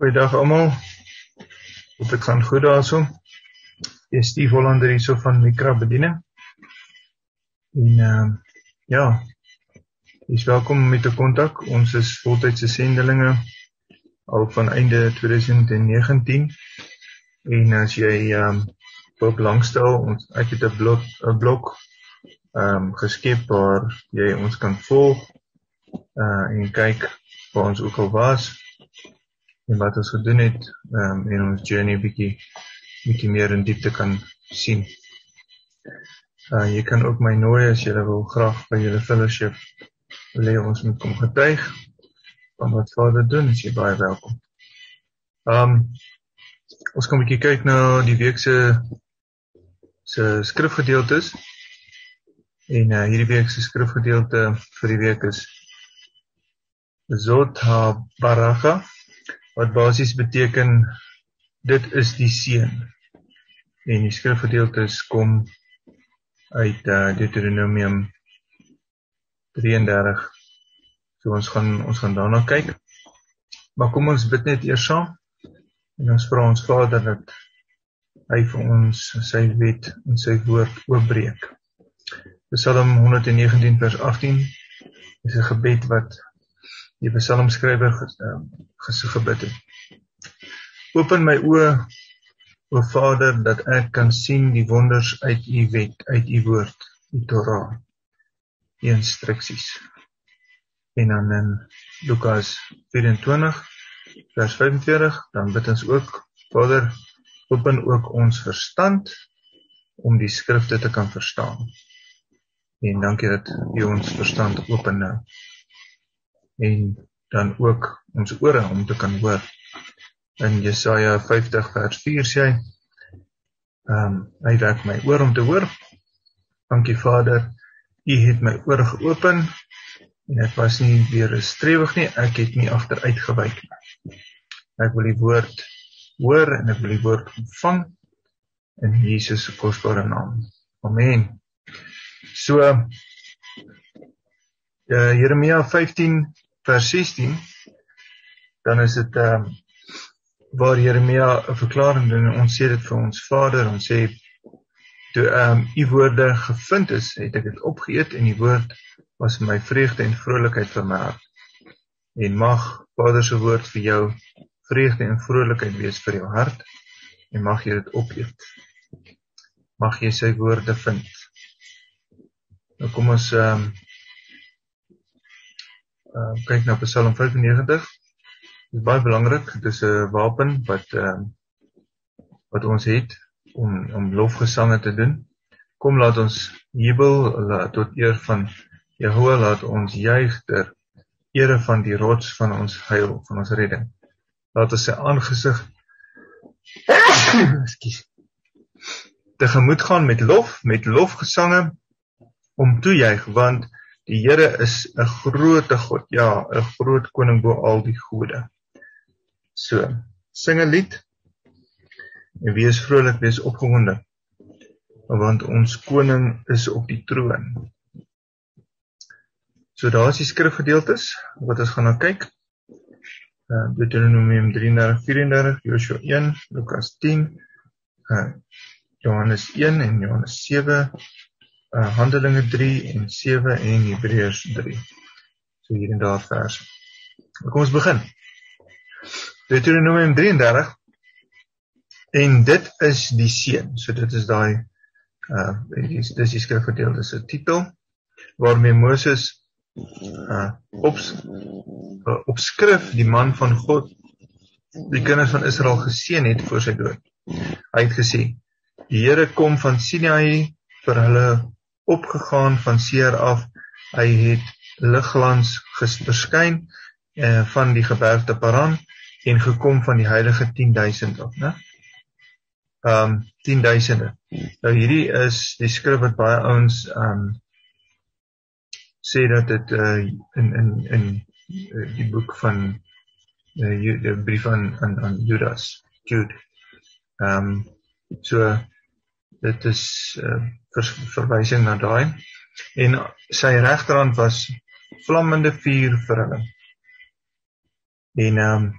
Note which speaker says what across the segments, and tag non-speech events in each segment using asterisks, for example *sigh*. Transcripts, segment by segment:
Speaker 1: Goeiedag almal. Hoop dit gaan goed daarso. Dis Steve Hollander hierso van Mikra Bediening. En ehm uh, ja. Dis welkom om met te kontak. Ons is voltydse sendelinge al van einde 2019. En as jy ehm um, wil belangstel, ons ek het 'n blok 'n blok ehm um, geskep waar jy ons kan volg uh en kyk waar ons ook al was en wat ons gedoen het um, en ons journey bietjie bietjie meer in diepte kan sien. Uh jy kan ook my nooi as jy wil graag by julle fellowship wil hê ons moet kom getuig van wat Vader doen, as jy baie welkom. Um ons kom 'n bietjie kyk na die week se se skrifgedeeltes. En uh hierdie week se skrifgedeelte vir die week is Zot ha baraka wat basies beteken dit is die seën. En die skrifgedeeltes kom uit uh, Deuteronomium 33. So ons gaan ons gaan daarna kyk. Maar kom ons bid net eers saam en ons vra ons Vader dat hy vir ons sy wet en sy woord oopbreek. Psalm 119 vers 18 is 'n gebed wat die psalmskrywer ehm, gesig gebid het. Open my oë o Vader dat ek kan sien die wonders uit u wet, uit u woord, die Torah. Die instruksies. En dan in Lukas 24 vers 45 dan bid ons ook Vader open ook ons verstand om die skrifte te kan verstaan. En dankie dat U ons verstand open nou en dan ook ons ore om te kan hoor. In Jesaja 50 vers 4 sê hy: Ehm um, hy werk my oor om te hoor. Dankie Vader, U het my ore geopen en ek was nie weer strewig nie, ek het nie agteruit gewyk nie. Ek wil die woord hoor en ek wil die woord ontvang in Jesus se kosbare naam. Amen. So uh, Jeremia 15 vers 16 dan is dit ehm um, waar Jeremia 'n verklaring doen en ons sê dit vir ons Vader ons sê toe ehm um, u woorde gevind is het ek dit opgeëet en die woord was my vreugde en vrolikheid vir my hart. En mag Vader se woord vir jou vreugde en vrolikheid wees vir jou hart en mag jy dit opeet mag jy sy woorde vind. Nou kom ons ehm um, uh, kyk na Psalm 95. Dit is baie belangrik. Dit is 'n wapen wat ehm uh, wat ons het om om lofgesange te doen. Kom laat ons jubel tot eer van Jehovah laat ons juig ter ere van die rots van ons heil, van ons redding. Laat ons sy aangesig *coughs* Ekskuus. Tegemoet gaan met lof, met lofgesange om toejuig want Die Here is 'n groote God, ja, 'n groot koning bo al die gode. So, sing 'n lied en wees vrolik, wees opgewonde. Want ons koning is op die troon. So daar is die skrifgedeeltes wat ons gaan na kyk. Uh Deuteronomium 33:34, Joshua 1, Lukas 10, uh Johannes 1 en Johannes uh, Handelinge 3 en 7 en Hebreërs 3. So hier en daar verse. Kom ons begin. Deuteronomium 33 en dit is die seën. So dit is daai uh dis dis die skrifgedeelte se titel waarmee Moses uh op uh, op skrif die man van God die kinders van Israel geseën het voor sy dood. Hy het gesê: "Die Here kom van Sinai vir hulle opgegaan van seer af. Hy het ligglans verskyn eh van die gebergte Paran en gekom van die heilige 10000 af, né? Ehm um, 10000. Nou hierdie is die skrif wat baie ouens ehm um, sê dat dit uh, in in in uh, die boek van uh, die brief aan aan aan Judas, Jude. Ehm um, so dit is uh, vers, verwysing na daai en sy regterhand was vlammende vuur vir hulle en ehm um,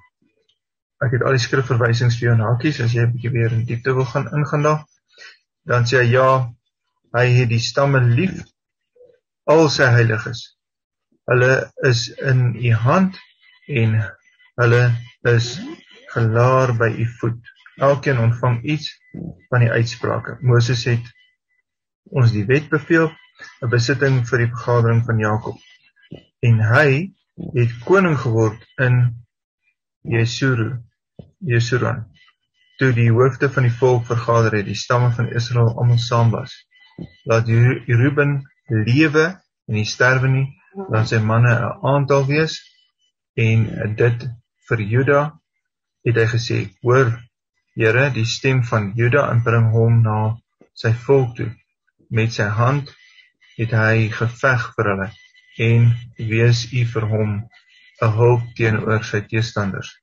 Speaker 1: ek het al die skrifverwysings vir jou in hakies as jy 'n bietjie weer in diepte wil gaan ingaan daar. Dan sê hy ja, hy het die stamme lief al sy heiliges. Hulle is in u hand en hulle is gelaar by u voet. Elkeen ontvang iets van die uitsprake. Moses het ons die wet beveel, 'n besitting vir die vergadering van Jakob. En hy het koning geword in Jesuru Jesuran. Toe die hoofde van die volk vergader het, die stamme van Israel almal saam was. Laat Ruben lewe en nie sterwe nie, laat sy manne 'n aantal wees en dit vir Juda het hy gesê: "Hoor, Here, die stem van Juda en bring hom na sy volk toe. Met sy hand het hy geveg vir hulle en wees u vir hom 'n hulp teenoor sy teestanders."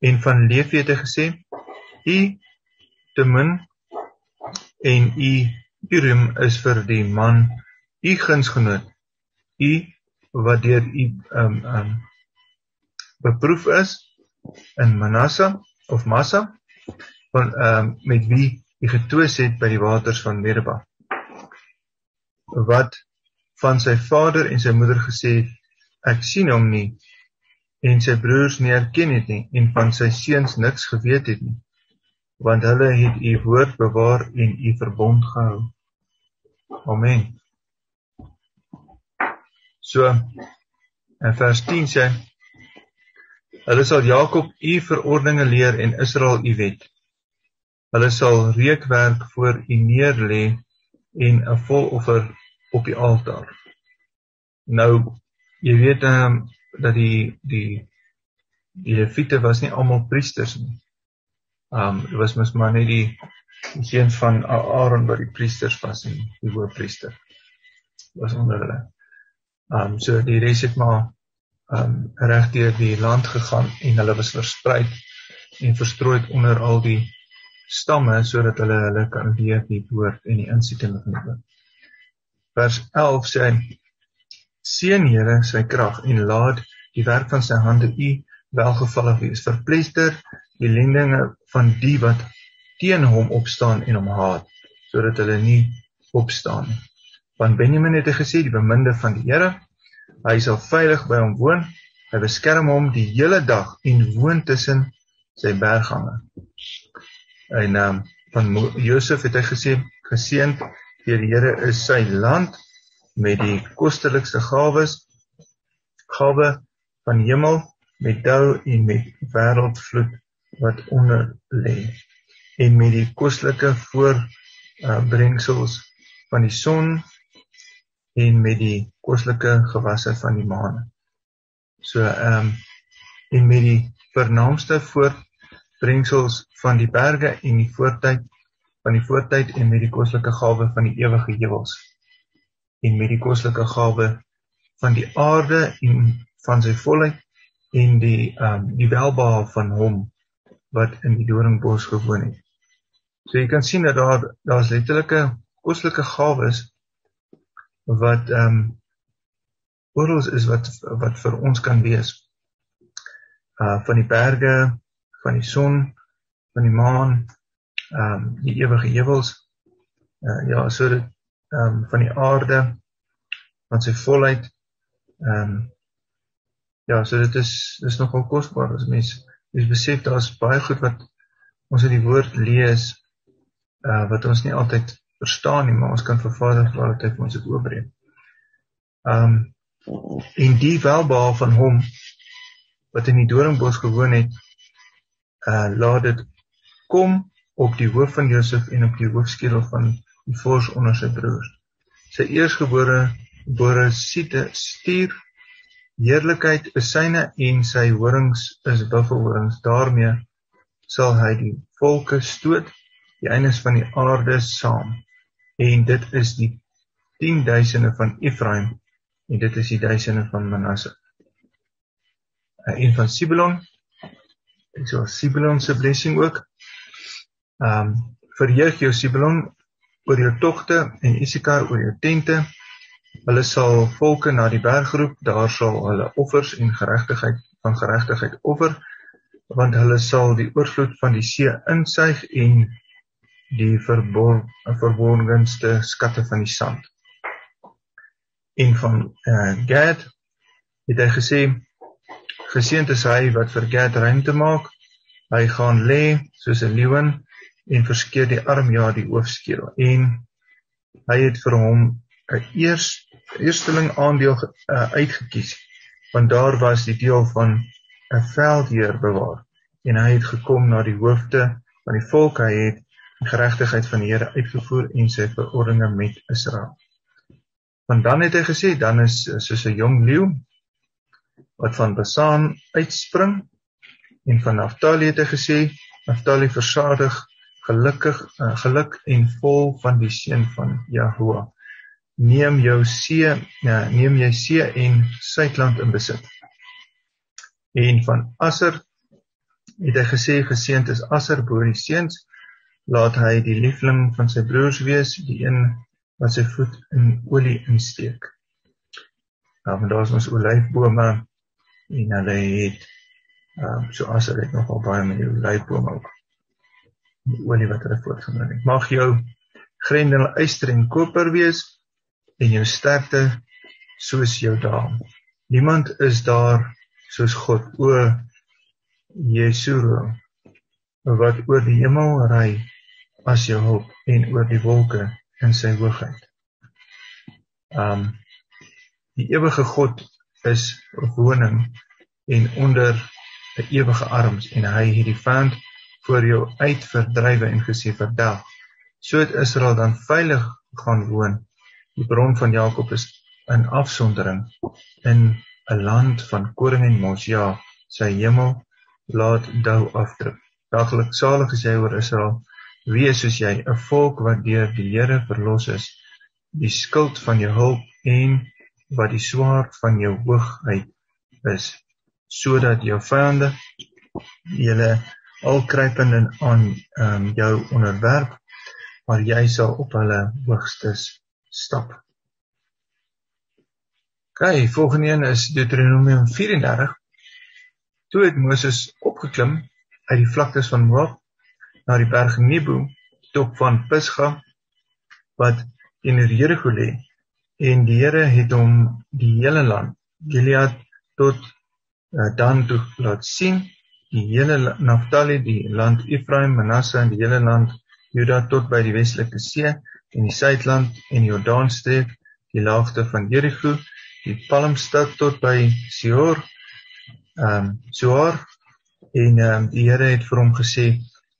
Speaker 1: En van Levi het hy gesê: "U te min en u Urim is vir die man u gunsgenoot. U wat deur u um um beproef is in Manasse of Massa van um met wie u getwis het by die waters van Meribah. Wat van sy vader en sy moeder gesê het: Ek sien hom nie en sy broers nie erken het nie en van sy seuns niks geweet het nie want hulle het u woord bewaar en u verbond gehou. Amen. So in vers 10 sê hulle sal Jakob u verordeninge leer en Israel u wet. Hulle sal reukwerk voor u neerlê en 'n voloffer op die altaar. Nou jy weet ehm um, dat die die die Levite was nie almal priesters nie. Um dit was mos maar net die die seun van Aaron wat die priesters was en die hoofpriester was onder hulle. Um so die res het maar um reg deur die land gegaan en hulle was versprei en verstrooi onder al die stamme sodat hulle hulle kan leer die woord en die insitting van die woord. Vers 11 sê seën Here sy krag en laat die werk van sy hande u welgevallig wees. Verpleister die lendinge van die wat teen hom opstaan en hom haat, sodat hulle nie opstaan nie. Want Benjamin het gesê die beminde van die Here, hy sal veilig by hom woon. Hy beskerm hom die hele dag en woon tussen sy berggange. En um, van Josef het hy gesê geseënd deur die Here is sy land met die kostelikste gawes gawe van hemel met dou en met wêreldvloed wat onder lê en met die kostelike voorbrengsels uh, van die son en met die kostelike gewasse van die maan. So ehm um, en met die vernaamste voorbrengsels van die berge en die voortyd van die voortyd en met die kostelike gawe van die ewige heuwels en met die kostelike gawe van die aarde en van sy volheid en die ehm um, die welbehae van hom wat in die doringbos gewoon het. So jy kan sien dat daar daar's letterlike kostelike gawes wat ehm um, oral is wat wat vir ons kan wees. Uh van die berge, van die son, van die maan, ehm um, die ewige heuwels. Uh ja, so dit ehm um, van die aarde van sy volheid. Ehm um, ja, so dit is dis nogal kosbaar as mens mens besef daar's baie goed wat ons in die woord lees uh wat ons nie altyd verstaan nie, maar ons kan vir Vader vra dat hy vir ons dit oopbreek. Ehm um, en die welbehae van hom wat in die doringbos gewoon het, uh laat dit kom op die hoof van Josef en op die hoofskedel van die vors onder sy broers. Sy eersgebore gebore siete stuur heerlikheid is syne en sy horings is buffelhorings daarmee sal hy die volke stoot die eindes van die aarde saam en dit is die 10 duisende van Ephraim en dit is die duisende van Manasse en van Sibelon en so Sibelon se blessing ook Ehm um, verheug jou Sibelon oor jou togte en Issachar oor jou tente. Hulle sal volke na die berg roep, daar sal hulle offers en geregtigheid van geregtigheid offer want hulle sal die oorvloed van die see insuig en die verborgenste skatte van die sand. En van uh, Gad het hy gesê geseënd is hy wat vir Gad ruimte maak. Hy gaan lê soos 'n leeu en verskeer die arm ja die hoofskedel en hy het vir hom 'n eers eersteling aandeel uh, uitgekies want daar was die deel van 'n veldheer bewaar en hy het gekom na die hoofde van die volk hy het geregtigheid van die Here uitgevoer en sy verordeninge met Israel. Want dan het hy gesê dan is soos 'n jong leeu wat van Basaan uitspring en van Naftali het hy gesê Naftali versadig gelukkig uh, geluk en vol van die seun van Jahoua neem jou see ja, neem jy see en suidland in besit. En van Asser het hy gesê geseënd is Asser bo die seuns laat hy die liefling van sy broers wees die een wat sy voet in olie insteek. Nou want daar is ons olyfbome en hulle het ehm um, so Asser het nogal baie met die olyfbome ook. Die olie wat hulle voortgebring het. Mag jou grendel yster en koper wees en jou sterkte soos jou dae. Niemand is daar soos God o Jesuro wat oor die hemel ry as jou hulp en oor die wolke in sy hoogheid. Um die ewige God is woning en onder 'n ewige arms en hy het die vyand voor jou uit verdrywe en gesê verdag. So het Israel dan veilig gaan woon Die bron van Jakob is in afsondering in 'n land van koring en mos. Ja, sy hemel laat dou afdruk. Daglik salig is jy oor Israel. Wees soos jy, 'n volk wat deur die Here verlos is, die skild van jou hulp en wat die swaard van jou hoogheid is, sodat jou vyande julle al kruipend aan um, jou onderwerp, maar jy sal op hulle hoogstes stap. OK, volgende een is Deuteronomium 34. Toe het Moses opgeklim uit die vlaktes van Moab na die berg Nebo, top van Pisga wat teenoor Jerigo lê. En die Here het hom die hele land, Gilead tot uh, Dan toe laat sien, die hele Naphtali, die land Ephraim, Manasse en die hele land Juda tot by die westelike see en die suidland en Jordaanstreek, die laagte van Jerigo, die Palmstad tot by Sior. Ehm um, Sior en ehm um, die Here het vir hom gesê,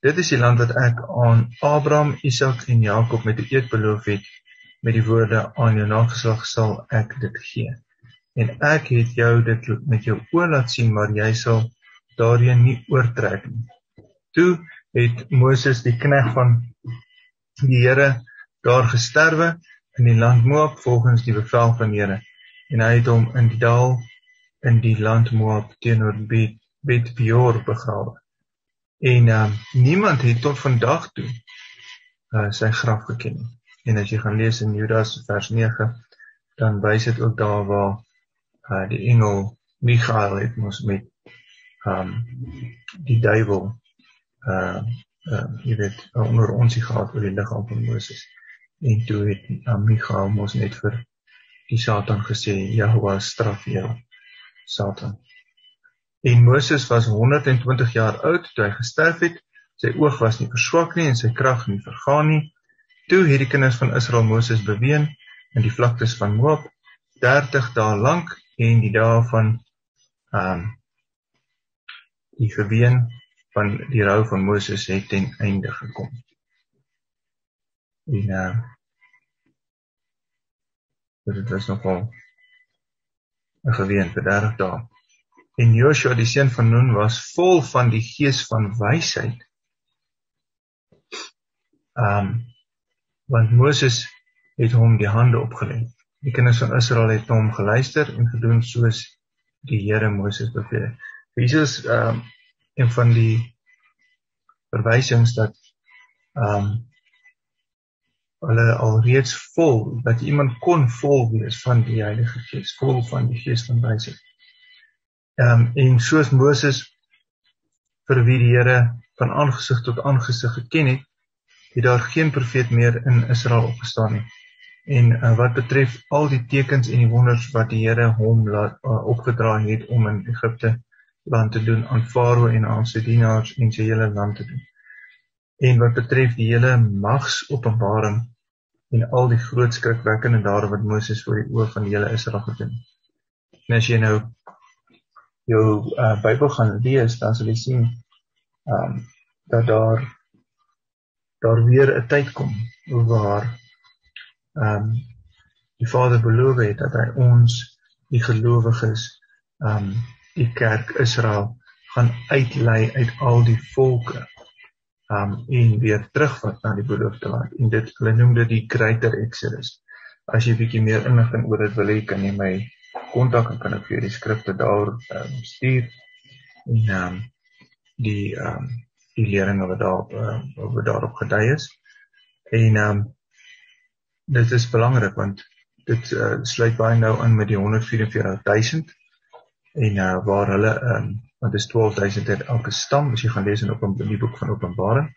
Speaker 1: dit is die land wat ek aan Abraham, Isak en Jakob met 'n eed beloof het met die woorde aan jou nageslag sal ek dit gee. En ek het jou dit met jou oë laat sien, maar jy sal daarin nie oortrek nie. Toe het Moses die knegg van die Here daar gesterwe in die land Moab volgens die bevel van Here en hy het hom in die dal in die land Moab teenoor Bet Bet Peor begrawe. En uh, niemand het tot vandag toe uh, sy graf geken nie. En as jy gaan lees in Judas vers 9, dan wys dit ook daar waar uh, die engel Michael het mos met um die duiwel uh uh jy weet onder ons gehad oor die liggaam van Moses en toe het Michael mos net vir die Satan gesê Jehovah straf jou Satan. En Moses was 120 jaar oud toe hy gesterf het. Sy oog was nie verswak nie en sy krag nie vergaan nie. Toe het die kinders van Israel Moses beween in die vlaktes van Moab 30 dae lank en die dae van ehm um, die geween van die rou van Moses het ten einde gekom. En uh dit was nogal 'n geween vir 30 dae. En Joshua die seun van Nun was vol van die gees van wysheid. Um want Moses het hom die hande opgelê. Die kinders van Israel het hom geluister en gedoen soos die Here Moses beveel het. Jesus um een van die verwysings dat um hulle alreeds vol dat iemand kon vol wees van die Heilige Gees, vol van die Gees van wysheid. Ehm um, en soos Moses vir wie die Here van aangesig tot aangesig geken het, het daar geen profeet meer in Israel opgestaan nie. En uh, wat betref al die tekens en die wonders wat die Here hom laat uh, opgedra het om in Egipte land te doen aan Farao en aan sy dienaars en sy hele land te doen. En wat betref die hele magsopenbaring en al die groot skrikwekkende dade wat Moses voor die oë van die hele Israel gedoen het. En as jy nou jou uh, Bybel gaan lees, dan sal jy sien ehm um, dat daar daar weer 'n tyd kom waar ehm um, die Vader beloof het dat hy ons die gelowiges ehm um, die kerk Israel gaan uitlei uit al die volke ehm um, en weer terugvat na die beloofde land. En dit hulle noem dit die Greater Exodus. As jy bietjie meer inligting oor dit wil hê, kan jy my kontak en kan ek vir die skrifte daar um, stuur. En ehm um, die ehm um, die leringe wat daar uh, wat daarop gedui is. En ehm um, dit is belangrik want dit uh, sluit baie nou aan met die 144000 en uh, waar hulle ehm um, want dit is 12000 het elke stam as jy gaan lees in op in die boek van Openbaring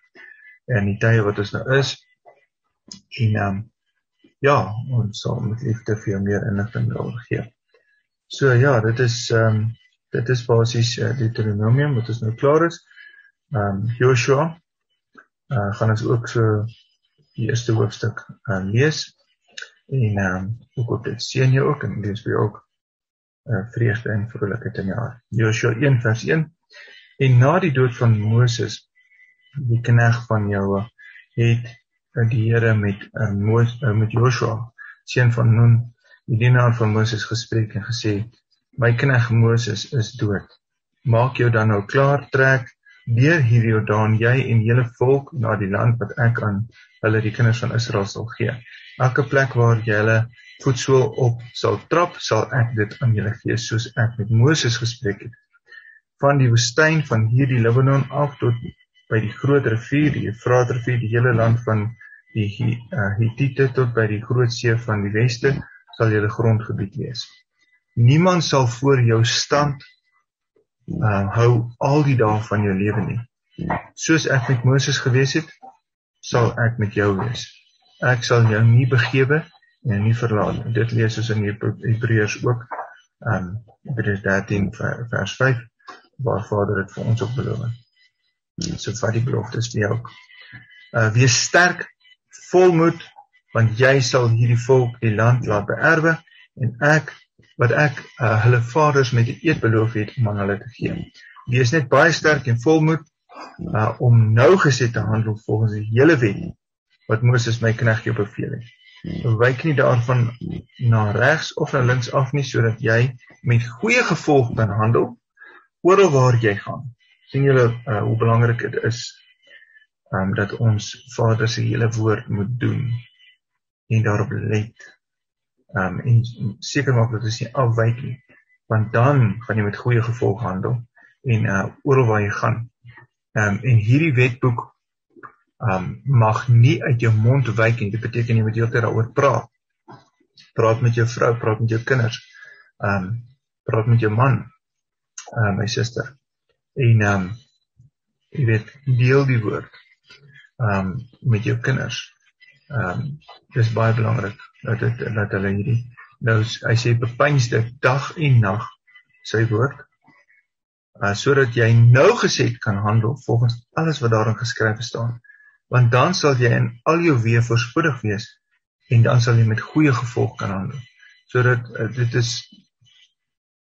Speaker 1: en die tye wat ons nou is en ehm um, ja ons sal met liefde vir jou meer inligting daaroor gee. So ja, dit is ehm um, dit is basies uh, Deuteronomium wat ons nou klaar is. Ehm um, Joshua uh gaan ons ook so die eerste hoofstuk uh lees. En ehm um, ook op dit seën jy ook en lees vir jou ook uh vreugde en vrolikheid in jou hart. Joshua 1 vers 1 En na die dood van Moses die knegt van jou het die Here met uh, Moses uh, met Joshua seun van Nun die dienaar van Moses gespreek en gesê my knegt Moses is dood. Maak jou dan nou klaar trek deur hierdie Jordaan jy en hele volk na die land wat ek aan hulle die kinders van Israel sal gee. Elke plek waar jy hulle voetsool op sal trap, sal ek dit aan julle gee soos ek met Moses gespreek het. Van die woestyn van hierdie Libanon af tot by die groot rivier, die Efraat rivier, die hele land van die uh, Hittite tot by die groot see van die weste sal julle grondgebied wees. Niemand sal voor jou stand uh, hou al die dae van jou lewe nie. Soos ek met Moses gewees het, sal ek met jou wees. Ek sal jou nie begewe en nie verlaat nie. Dit lees ons in Hebreërs ook. Um Hebreërs 13 vers 5 waar Vader dit vir ons ook beloof. So vat die beloftes vir jou. Uh wees sterk, volmoed want jy sal hierdie volk die land laat beerwe en ek wat ek uh, hulle vaders met 'n eed beloof het om aan hulle te gee. Wees net baie sterk en volmoed uh, om nou geset te handel volgens die hele wet wat Moses my knegt jou beveel het. Wyk nie daarvan na regs of na links af nie sodat jy met goeie gevolg kan handel oral waar jy gaan. sien julle uh, hoe belangrik dit is um, dat ons Vader se hele woord moet doen en daarop let um, en seker maak dat dit nie afwyk nie want dan gaan jy met goeie gevolg handel en uh oral waar jy gaan. Um, en hierdie wetboek um mag nie uit jou mond wyk nie. Dit beteken jy moet heeltyd daaroor praat. Praat met jou vrou, praat met jou kinders. Um praat met jou man. Uh, my suster. En um jy weet deel die woord. Um met jou kinders. Ehm um, dis baie belangrik dat dit dat hulle hierdie nou hy sê bepeins dit dag en nag sy woord uh sodat jy nou gesed kan handel volgens alles wat daarin geskryf staan. Want dan sal jy in al jou weë voorspoedig wees en dan sal jy met goeie gevolg kan handel. Sodat uh, dit is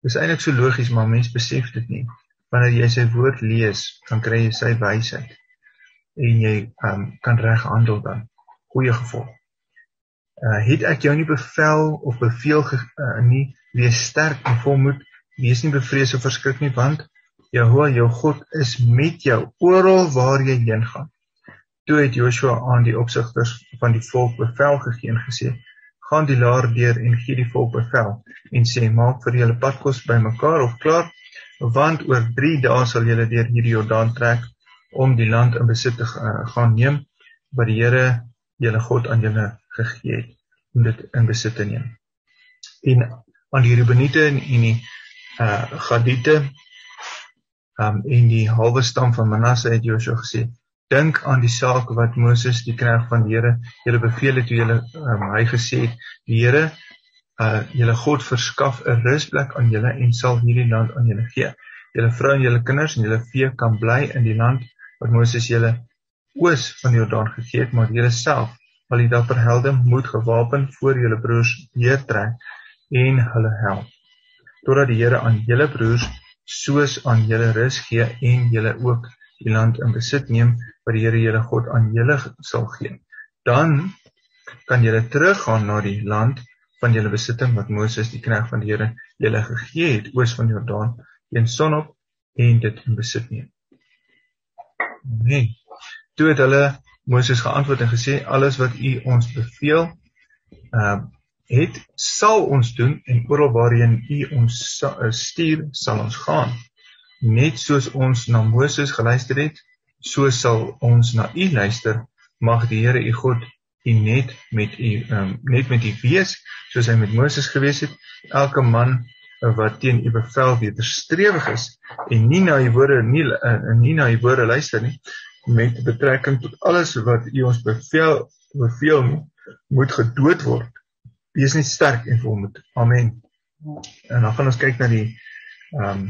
Speaker 1: dis eintlik so logies maar mense besef dit nie. Wanneer jy sy woord lees dan kry jy sy wysheid en jy um, kan reg handel dan goeie gevolg. Uh het ek jou nie bevel of beveel ge, uh, nie wees sterk en volmoed, wees nie bevrees of verskrik nie want Jehovah jou God is met jou oral waar jy heen gaan. Toe het Joshua aan die opsigters van die volk bevel gegee en gesê: "Gaan die laar deur en gee die volk bevel en sê: Maak vir julle padkos bymekaar of klaar, want oor 3 dae sal julle deur hierdie Jordaan trek om die land in besit te uh, gaan neem wat die Here julle God aan julle gegee het om dit in besit te neem. En aan die Rubenite en die uh Gadiete Um en die halwe stam van Manasse het Joshua gesê: "Dink aan die saak wat Moses die knegt van die Here julle beveel het toe julle um, hy gesê het: Die Here uh julle God verskaf 'n rusplek aan julle en sal hierdie land aan julle gee. Julle vroue en julle kinders en julle vee kan bly in die land wat Moses julle oos van Jordaan gegee het, maar julle self al die dapper helde moet gewapen voor julle broers neertrek en hulle help totdat die Here aan julle broers soos aan julle rus gee en julle ook die land in besit neem wat die Here julle God aan julle sal gee dan kan julle teruggaan na die land van julle besitting wat Moses die knegt van die Here julle gegee het oos van Jordaan teen sonop en dit in besit neem. Amen. Toe het hulle Moses geantwoord en gesê alles wat u ons beveel uh het sal ons doen en oral waarheen u ons uh, stuur sal ons gaan. Net soos ons na Moses geluister het so sal ons na u luister. Mag die Here u God u net met u um, net met u wees soos hy met Moses gewees het. Elke man uh, wat teen u bevel weerstrewig is en nie na u woorde nie uh, nie na u woorde luister nie met betrekking tot alles wat U ons beveel beveel moet gedood word. Wees net sterk en volmoed. Amen. En dan gaan ons kyk na die ehm um,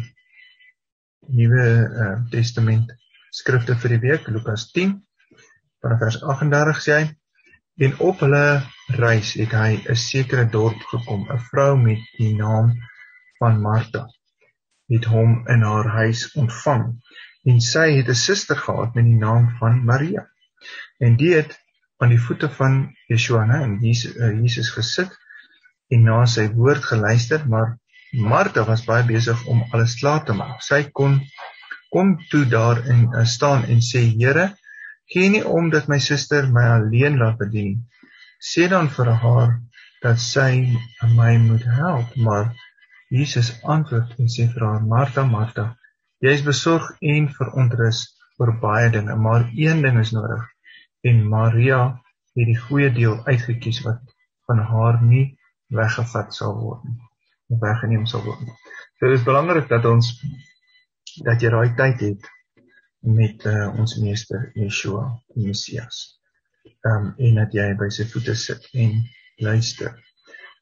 Speaker 1: Nuwe uh, Testament skrifte vir die week Lukas 10 vanaf vers 38 sê hy en op hulle reis het hy 'n sekere dorp gekom 'n vrou met die naam van Martha het hom in haar huis ontvang en sy het 'n suster gehad met die naam van Maria. En die het aan die voete van Yeshua en Jesus, uh, Jesus gesit en na sy woord geluister, maar Martha was baie besig om alles klaar te maak. Sy kon kom toe daar in uh, staan en sê: "Here, gee nie om dat my suster my alleen laat bedien. Sê dan vir haar dat sy my moet help." Maar Jesus antwoord en sê vir haar: "Martha, Martha, Jy is besorg en verontrus oor baie dinge, maar een ding is nodig. En Maria het die goeie deel uitgekies wat van haar nie weggevat sal word nie. Weggeneem sal word nie. So dit is belangrik dat ons dat jy daai tyd het met uh, ons meester Yeshua, die Messias. Ehm um, en dat jy by sy voete sit en luister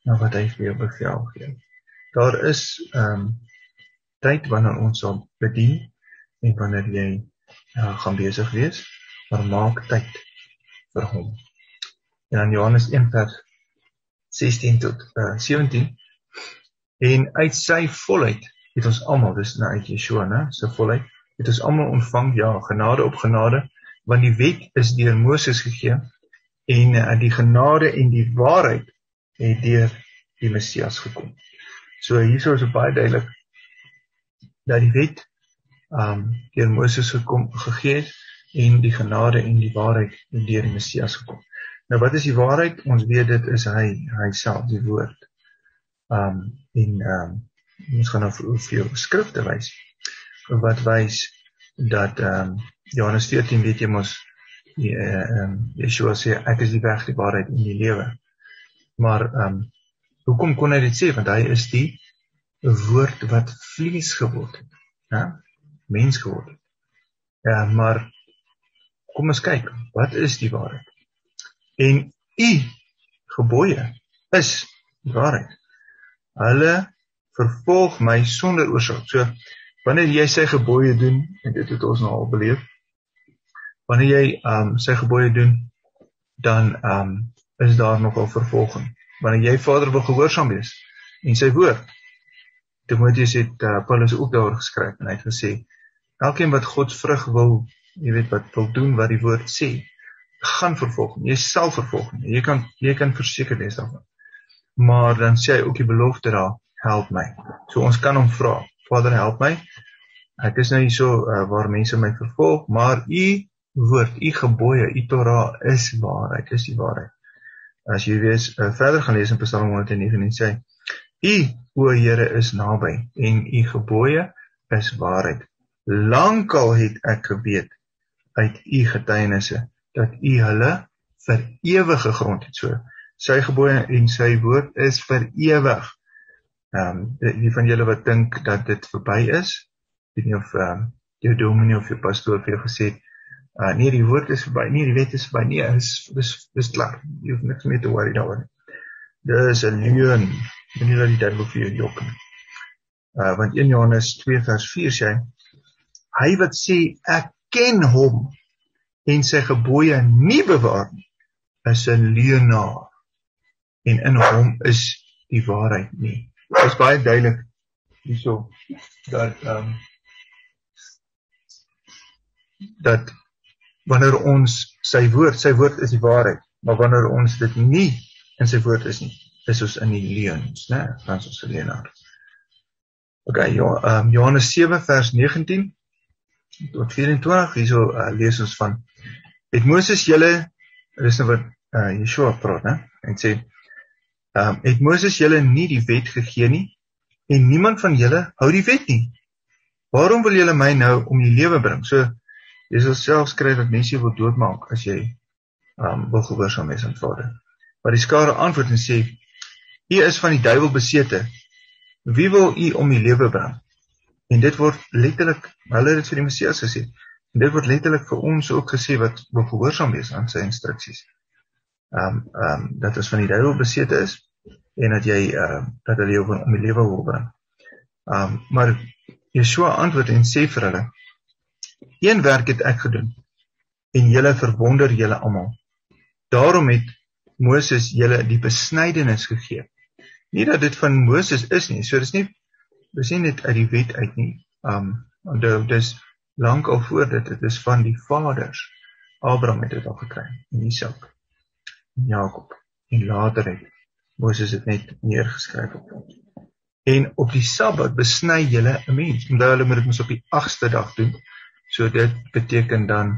Speaker 1: na wat hy vir jou beveel gee. Daar is ehm um, tyd wanneer ons sal bedien en wanneer jy uh, gaan besig wees, maar maak tyd vir hom. En dan Johannes 1 vers 16 tot uh, 17 en uit sy volheid het ons almal dis nou uit Yeshua, né, se volheid het ons almal ontvang ja, genade op genade, want die wet is deur Moses gegee en uh, die genade en die waarheid het deur die Messias gekom. So hierso is dit baie duidelik dat die wet um deur Moses gekom gegee het en die genade en die waarheid deur die Messias gekom. Nou wat is die waarheid? Ons weet dit is hy, hy self die woord. Um en um ons gaan nou vir jou skrifte wys wat wys dat um Johannes 14 weet jy mos die um Yeshua sê ek is die weg, die waarheid en die lewe. Maar um hoekom kon hy dit sê? Want hy is die 'n woord wat vlees geword het, hè? Mens geword het. Ja, maar kom ons kyk, wat is die waarheid? En u gebooie is waarheid. Hulle vervolg my sonder oorsaak. So wanneer jy sy gebooie doen en dit het ons nou al beleef. Wanneer jy um sy gebooie doen, dan um is daar nogal vervolging. Wanneer jy Vader wil gehoorsaam wees en sy woord Timoteus het uh, Paulus ook daaroor geskryf en hy het gesê elkeen wat God se vrug wil, jy weet wat wil doen wat die woord sê, gaan vervolg. Jy sal vervolg. Jy kan jy kan verseker wees daarvan. Maar dan sê hy ook die belofte daar, help my. So ons kan hom vra, Vader help my. Ek is nou hier so uh, waar mense my vervolg, maar u woord, u gebooie, u Torah is waarheid, is die waarheid. As jy weer uh, verder gaan lees in Psalm 109 en sê U o Here is naby en u gebooie is waarheid. Lankal het ek geweet uit u getuienisse dat u hulle vir ewige grond het. So sy gebooie en sy woord is vir ewig. Ehm um, die van julle wat dink dat dit verby is, weet nie of ehm um, jou dominee of jou pastoor vir jou gesê het uh, nee die woord is verby nee die wet is verby nee is dis dis klaar jy hoef niks meer te worry daaroor dis 'n leuen moenie dat die duiwel vir jou jok nie uh, want 1 Johannes 2 vers 4 sê hy wat sê ek ken hom en sy gebooie nie bewaar nie is 'n leienaar en in hom is die waarheid nie. Dit is baie duidelik hierso dat ehm um, dat wanneer ons sy woord, sy woord is die waarheid, maar wanneer ons dit nie in sy woord is nie, is ons in die leuns, né? Is ons leienaar. OK, ja, ehm um, Johannes 7 vers 19 tot 24 hierso uh, lees ons van het Moses julle dis nou wat uh, Yeshua praat, né? En sê ehm um, het Moses julle nie die wet gegee nie en niemand van julle hou die wet nie. Waarom wil julle my nou om die lewe bring? So sal self skryf dat mense wil doodmaak as jy um wil gehoorsaam wees aan Vader. Maar die skare antwoord en sê: U is van die duiwel besete. Wie wil u om die lewe bring? En dit word letterlik, hulle het dit vir die Messias gesê. En dit word letterlik vir ons ook gesê wat wil gehoorsaam wees aan sy instruksies. Um um dat ons van die duiwel besete is en dat jy uh dat hulle jou om die lewe wil bring. Um maar Yeshua antwoord en sê vir hulle: Een werk het ek gedoen en julle verwonder julle almal. Daarom het Moses julle die besnydenis gegee. Nie dat dit van Moses is nie. So dis nie dis nie net uit die wet uit nie. Um want dit is lank al voor dit dit is van die vaders. Abraham het dit al gekry en Isak en Jakob en later het Moses dit net neergeskryf op ons. En op die Sabbat besny julle 'n mens. Onthou hulle moet dit mos op die 8ste dag doen. So dit beteken dan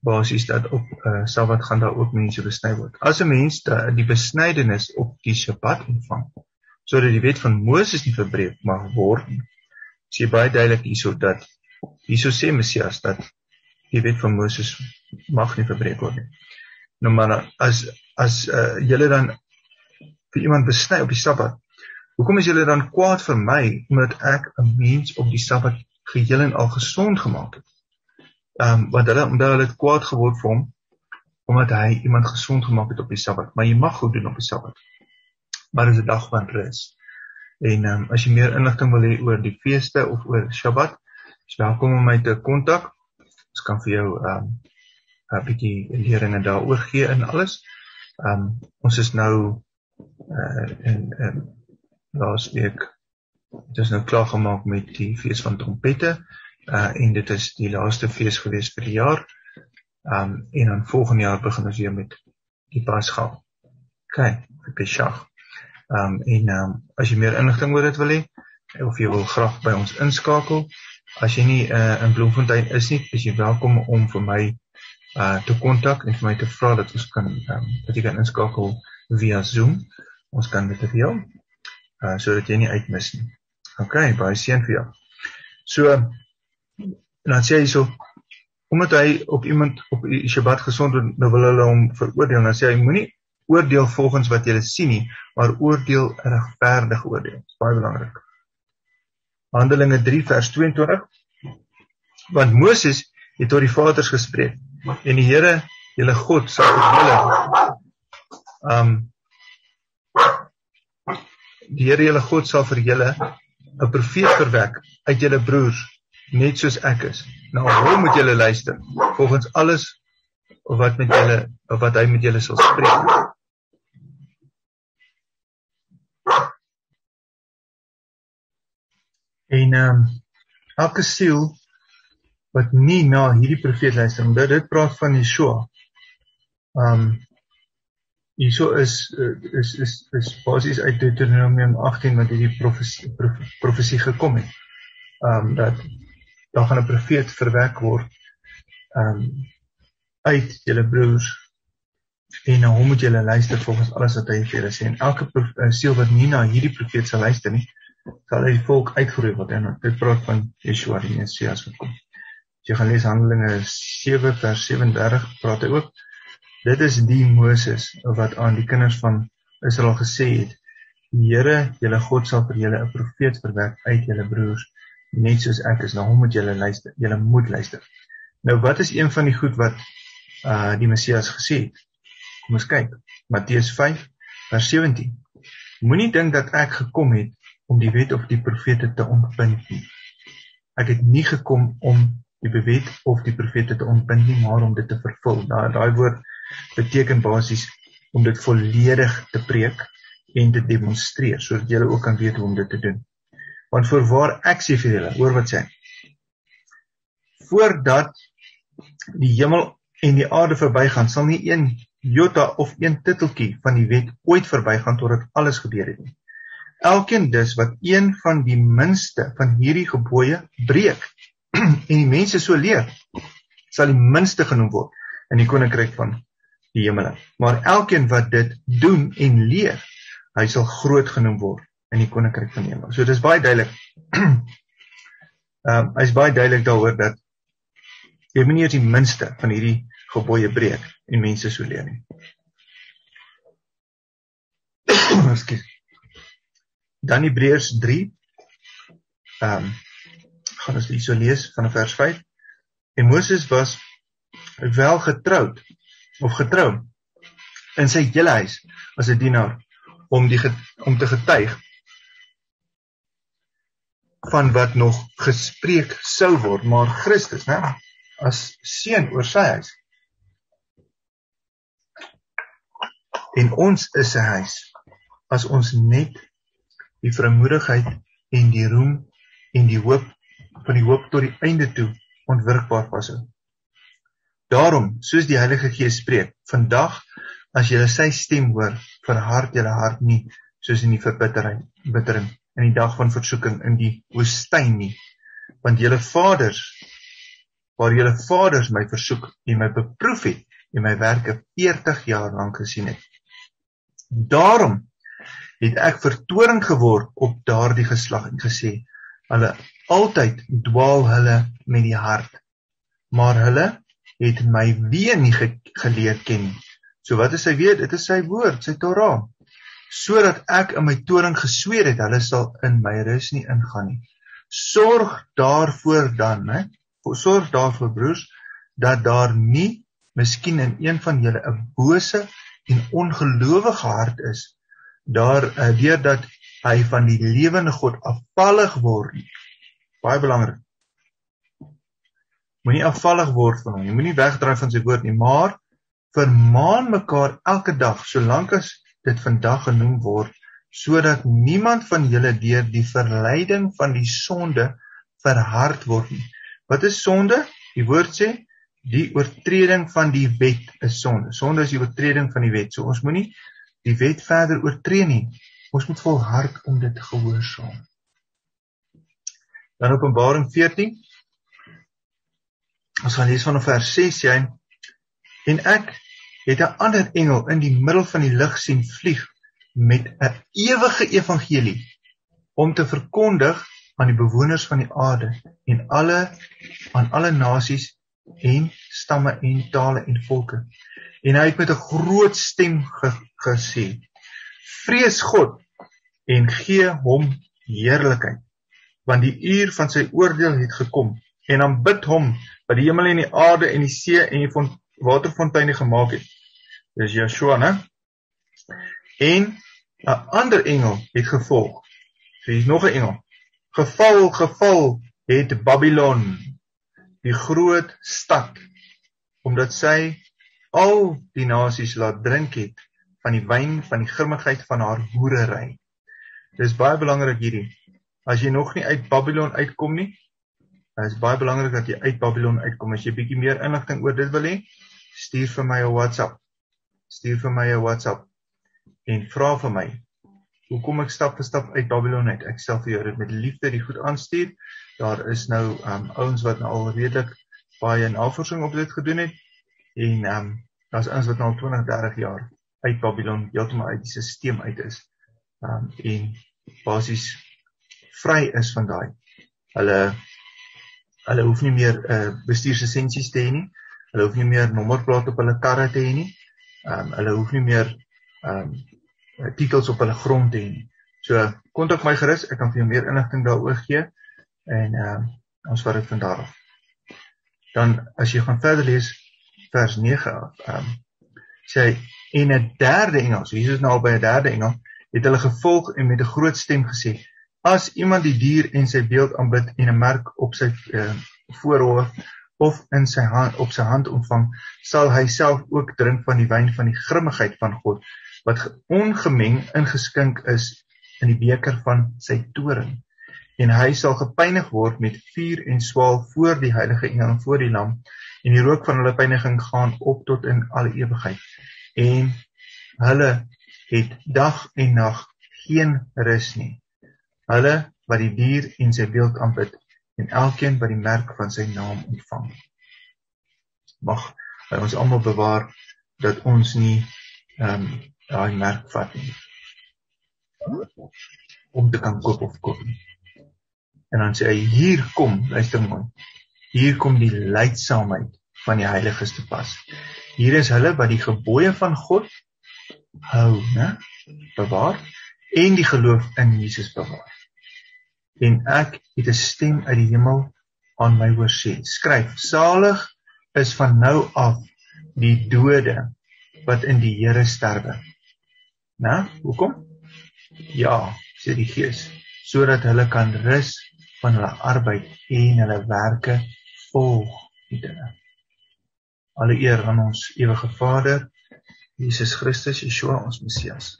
Speaker 1: basies dat op uh, Sabbat gaan daar ook mense besny word. As 'n mens da, die besnydenis op die Sabbat ontvang, sodat die wet van Moses nie verbreek mag word nie. Sê baie duidelik hierso dat hierso sê Messias dat die wet van Moses mag nie verbreek word nie. Nou maar as as uh, julle dan vir iemand besny op die Sabbat, hoekom is julle dan kwaad vir my omdat ek 'n mens op die Sabbat geheel en al gesond gemaak het? Ehm um, want hulle omdat hulle het kwaad geword vir hom omdat hy iemand gesond gemaak het op die Sabbat. Maar jy mag goed doen op die Sabbat. Maar dit is 'n dag van rus. En um, as jy meer inligting wil hê oor die feeste of oor Sabbat, is welkom om my te kontak. Ons kan vir jou um, 'n bietjie leringe daaroor gee en alles. Um, ons is nou uh in in laasweek dit is nou klaar gemaak met die fees van trompette uh en dit is die laaste fees gewees vir die jaar. Um en dan volgende jaar begin ons weer met die Pasga. OK, vir Pesach. Um en um as jy meer inligting oor dit wil hê of jy wil graag by ons inskakel, as jy nie uh in Bloemfontein is nie, is jy welkom om vir my uh te kontak en vir my te vra dat ons kan um dat jy kan inskakel via Zoom. Ons kan dit reël uh sodat jy nie uitmis nie. OK, baie seën vir jou. So dan sê hy so omdat hy op iemand op die Sabbat gesond het, nou wil hulle hom veroordeel. Dan sê hy moenie oordeel volgens wat jy sien nie, maar oordeel regverdig oordeel. Dis baie belangrik. Handelinge 3 vers 22. Want Moses het tot die vaders gespreek en die Here, julle God, sal vir julle um die Here julle God sal vir julle 'n profeet verwek uit julle broers net soos ek is. Nou hom moet julle luister volgens alles wat met julle wat hy met julle sal spreek. En ehm um, elke siel wat nie na hierdie profeet luister, omdat dit praat van Yeshua. Ehm um, Hierso is is is is basies uit Deuteronomium 18 wat hierdie profesie profesie gekom het. Ehm um, dat daar gaan 'n profeet verwek word um uit julle broers en na hom moet julle luister volgens alles wat hy vir julle sê en elke uh, siel wat nie na hierdie profeet sal luister nie sal hy die volk uitgeroei word en dit praat van Yeshua die Messias wat kom. As jy gaan lees Handelinge 7 vers 37 praat hy ook dit is die Moses wat aan die kinders van Israel gesê het die Here, julle God sal vir julle 'n profeet verwek uit julle broers net soos ek is. Na hom moet julle luister. Julle moet luister. Nou wat is een van die goed wat uh die Messias gesê het? Kom ons kyk. Matteus 5 vers 17. Moenie dink dat ek gekom het om die wet of die profete te ontbind nie. Ek het nie gekom om die wet of die profete te ontbind nie, maar om dit te vervul. Daai daai woord beteken basies om dit volledig te preek en te demonstreer sodat julle ook kan weet hoe om dit te doen. Want voorwaar ek sê vir julle, hoor wat sê. Voordat die hemel en die aarde verbygaan, sal nie een jota of een titeltjie van die wet ooit verbygaan totdat alles gebeur het nie. Elkeen dus wat een van die minste van hierdie gebooie breek *clears throat* en die mense so leer, sal die minste genoem word in die koninkryk van die hemele. Maar elkeen wat dit doen en leer, hy sal groot genoem word in die koninkryk van die hemel. So dis baie duidelik. *clears throat* Ehm um, hy's baie duidelik daaroor dat jy moenie eers die minste van hierdie gebooie breek en mense so leer nie. *clears throat* Ekskuus. Dan Hebreërs 3. Ehm um, gaan ons hierso lees van vers 5. En Moses was wel getroud of getrou in sy hele huis as 'n dienaar om die om te getuig van wat nog gespreek sou word maar Christus né as seun oor sy huis en ons is sy huis as ons net die vermoedigheid en die roem en die hoop van die hoop tot die einde toe ontwrikbaar vashou daarom soos die Heilige Gees spreek vandag as jy sy stem hoor verhard julle hart nie soos in die verbittering bittering in die dag van versoeking in die woestyn nie. Want julle vaders waar julle vaders my versoek en my beproef het en my werke 40 jaar lank gesien het. Daarom het ek vertoring geword op daardie geslag en gesê hulle altyd dwaal hulle met die hart maar hulle het my weer nie ge geleer ken nie So wat is sy weet? Dit is sy woord, sy Torah. Sodat ek in my toring gesweer het, hulle sal in my rus nie ingaan nie. Sorg daarvoor dan, hè? Sorg daarvoor broers dat daar nie miskien in een van julle 'n bose en ongelowige hart is daar uh, deurdat hy van die lewende God afvallig word. Baie belangrik. Moenie afvallig word van hom. Jy moenie wegdraai van sy woord nie, maar vermaan mekaar elke dag solank as dit vandag genoem word sodat niemand van julle deur die verleiding van die sonde verhard word nie. Wat is sonde? Die woord sê die oortreding van die wet is sonde. Sonde is die oortreding van die wet. So ons moenie die wet verder oortree nie. Ons moet volhard om dit te gehoorsaam. Dan Openbaring 14. Ons gaan lees vanaf vers 6 jy En ek het 'n ander engel in die middel van die lug sien vlieg met 'n ewige evangelie om te verkondig aan die bewoners van die aarde en alle aan alle nasies en stamme en tale en volke. En hy het met 'n groot stem ge gesê: Vrees God en gee hom heerlikheid, want die uur van sy oordeel het gekom. En aanbid hom wat die hemel en die aarde en die see en die waterfonteine gemaak het. Dis Joshua, né? En 'n ander engel het gevolg. So hier's nog 'n engel. Geval, geval het Babylon, die groot stad, omdat sy al die nasies laat drink het van die wyn van die grimmigheid van haar hoerery. Dis baie belangrik hierdie. As jy nog nie uit Babylon uitkom nie, is baie belangrik dat jy uit Babylon uitkom. As jy bietjie meer inligting oor dit wil hê, stuur vir my 'n WhatsApp. Stuur vir my 'n WhatsApp en vra vir my hoe kom ek stap vir stap uit Babylon uit? Ek sal vir jou dit met liefde die goed aanstuur. Daar is nou um ouens wat nou al redelik baie navorsing op dit gedoen het en um daar's ouens wat nou al 20, 30 jaar uit Babylon heeltemal uit die stelsel uit is. Um en basies vry is van daai. Hulle hulle hoef nie meer 'n uh, bestuurslisensies te hê nie. Hulle hoef nie meer nommerplate op hulle karre te hê nie. Ehm um, hulle hoef nie meer ehm um, titels op hulle grond te hê nie. So kontak my gerus, ek kan vir jou meer inligting daaroor gee. En ehm uh, ons vat dit van daar af. Dan as jy gaan verder lees vers 9 af, ehm um, sê en 'n derde engel, so Jesus nou by 'n derde engel, het hulle gevolg en met 'n groot stem gesê: As iemand die dier en sy beeld aanbid en 'n merk op sy uh, voorhoof of in sy hand op sy hand ontvang, sal hy self ook drink van die wyn van die grimmigheid van God wat ongemeng ingeskink is in die beker van sy toorn en hy sal gepeinig word met vuur en swaal voor die heilige engel en voor die lam en die rook van hulle pyniging gaan op tot in alle ewigheid. En hulle het dag en nag geen rus nie. Hulle wat die dier en sy beeld aanbid en elkeen wat die merk van sy naam ontvang. Mag hy ons almal bewaar dat ons nie ehm um, daai merk vat nie. Om te kan koop of koop nie En dan sê hy hier kom, luister mooi. Hier kom die leidsaamheid van die heiliges te pas. Hier is hulle wat die gebooie van God hou, né? Bewaar en die geloof in Jesus bewaar. En ek het 'n stem uit die hemel aan my hoor sê: Skryf: Salig is van nou af die dode wat in die Here sterwe. Né? Hoekom? Ja, sê die Gees, sodat hulle kan rus van hulle arbeid en hulle werke volg die dinge. Alle eer aan ons ewige Vader, Jesus Christus, Yeshua ons Messias.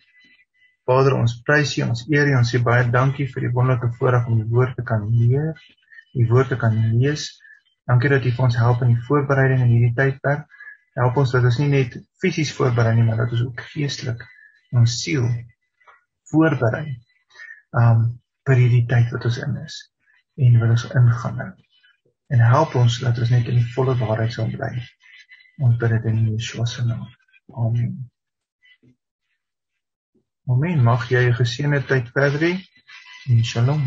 Speaker 1: Vader, ons prys U, ons eer U, ons sê baie dankie vir die wonderlike voorreg om die woord te kan leer, die woord te kan lees. Dankie dat U vir ons help in die voorbereiding in hierdie tydperk. Help ons dat ons nie net fisies voorberei nie, maar dat ons ook geestelik ons siel voorberei. Um vir hierdie tyd wat ons in is en wil ons ingaan nou. En help ons dat ons net in die volle waarheid sal bly. Ons bid dit in Yeshua se naam. Amen. Amen. Mag jy 'n geseënde tyd verder hê. Shalom.